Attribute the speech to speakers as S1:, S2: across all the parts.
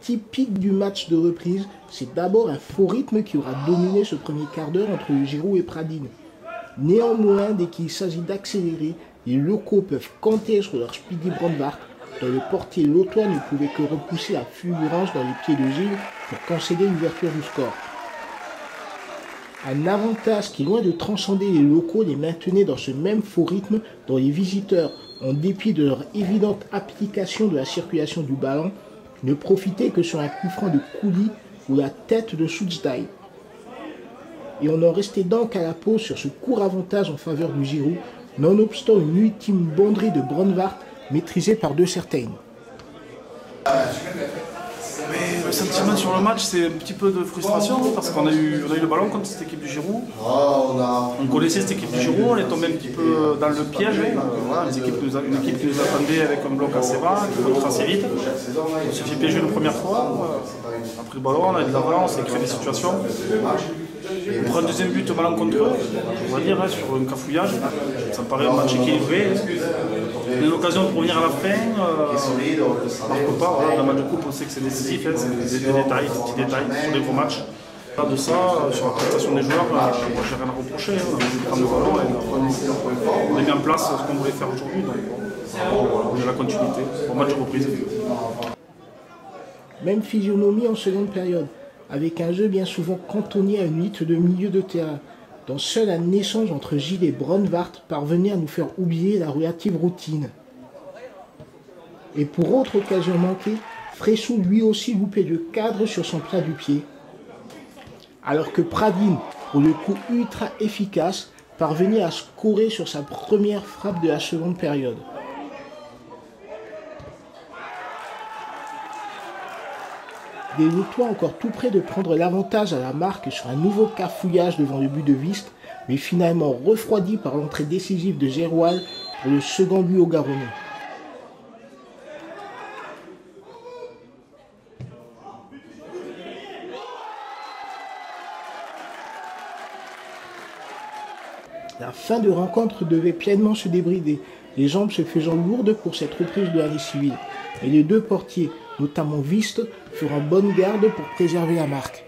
S1: Typique du match de reprise, c'est d'abord un faux rythme qui aura dominé ce premier quart d'heure entre Giroud et Pradine. Néanmoins, dès qu'il s'agit d'accélérer, les locaux peuvent compter sur leur speedy Brandbart, dont le portier Lotois ne pouvait que repousser la fulgurance dans les pieds de Gilles pour concéder l'ouverture du score. Un avantage qui, loin de transcender les locaux, les maintenait dans ce même faux rythme dont les visiteurs, en dépit de leur évidente application de la circulation du ballon, ne profitaient que sur un coup franc de coulis ou la tête de Soudjdaï. Et on en restait donc à la pause sur ce court avantage en faveur du Giroud, nonobstant une ultime bonderie de Bronvart maîtrisée par deux certaines.
S2: Sentiment sur le match, c'est un petit peu de frustration parce qu'on a eu, on a eu le ballon contre cette équipe du Giroud. On connaissait cette équipe du Giroud, on est tombé un petit peu dans le piège. hein. Voilà, les équipes nous a- une équipe qui nous attendait avec un bloc assez bas, qui contre assez vite. On s'est fait piéger une première fois. On a pris le ballon, on a eu de l'avance, on s'est créé des situations. On prend un deuxième but au ballon contre eux, on va dire, hein, sur un cafouillage. Ça me paraît un match équilibré. On a l'occasion de revenir à la fin. Euh, on marque pas, dans le match de coupe, on sait que c'est décisif, hein, c'est des, détails, des petits détails sur des gros matchs. Pas de ça, euh, sur la prestation des joueurs, euh, moi j'ai rien à reprocher. hein. On a on a mis en place ce qu'on voulait faire aujourd'hui. Donc on à la continuité. Bon match de reprise.
S1: Même physionomie en seconde période, avec un jeu bien souvent cantonné à une lutte de milieu de terrain, dont seul un échange entre Gilles et Bronvart parvenait à nous faire oublier la relative routine. Et pour autre occasion manquée, Fressou lui aussi loupait le cadre sur son plat du pied. Alors que Pradine, pour le coup ultra efficace, parvenait à scorer sur sa première frappe de la seconde période. Loutois encore tout près de prendre l'avantage à la marque sur un nouveau cafouillage devant le but de Viste, mais finalement refroidi par l'entrée décisive de Géroal pour le second but au Garonnais. La fin de rencontre devait pleinement se débrider, les jambes se faisant lourdes pour cette reprise de l'année civile. Et les deux portiers, notamment Viste, feront bonne garde pour préserver la marque.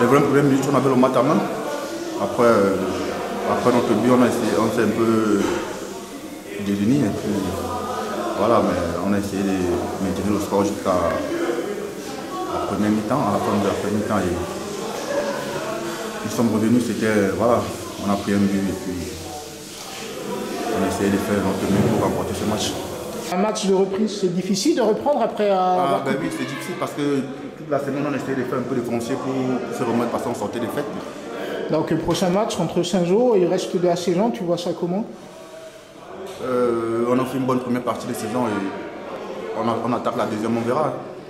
S3: Les vrais problèmes, on avait le maternel. Après, euh, après notre but, on, on s'est un peu désunis. Et voilà, mais on a essayé de maintenir le score jusqu'à la première mi-temps, à la fin de la première mi-temps. Nous sommes revenus, c'était, voilà, on a pris un but et puis on a essayé de faire notre mieux pour remporter ce match.
S1: Un match de reprise, c'est difficile de reprendre après
S3: Ah,
S1: avoir...
S3: ben oui, c'est difficile parce que toute la semaine, on a essayé de faire un peu de foncier pour se remettre parce qu'on sortait des fêtes.
S1: Donc le prochain match contre Saint-Jean et le reste de la saison, tu vois ça comment?
S3: Euh, on a fait une bonne première partie de saison et on, a- on attaque la deuxième, on verra.